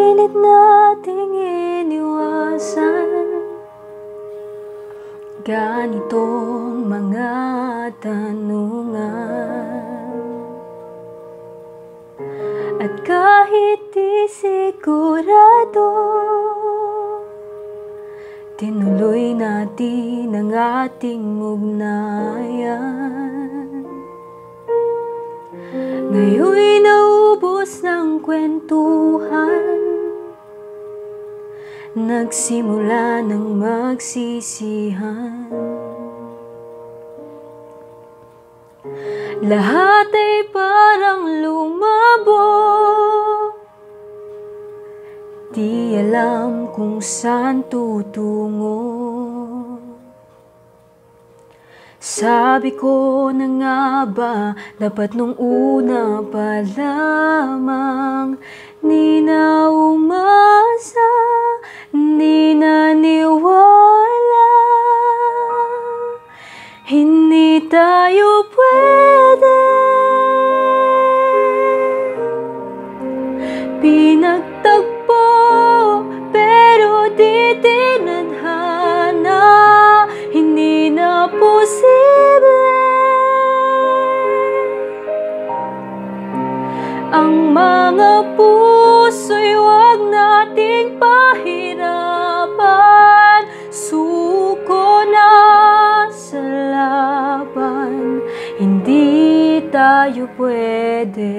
Pilit nating iniwasan Ganitong mga tanungan. At kahit di sigurado Tinuloy natin ang ating ugnayan. Ngayon'y naubos ng kwentuhan Nagsimula ng magsisihan. Lahat ay parang lumabo. Di alam kung saan tutungo. Sabi ko na nga ba Dapat nung una pa lamang Di tayo pwede Pinagtagpo pero di tinadhana Hindi na posible. Ang mga puso'y huwag nating pahirapan tayo pwede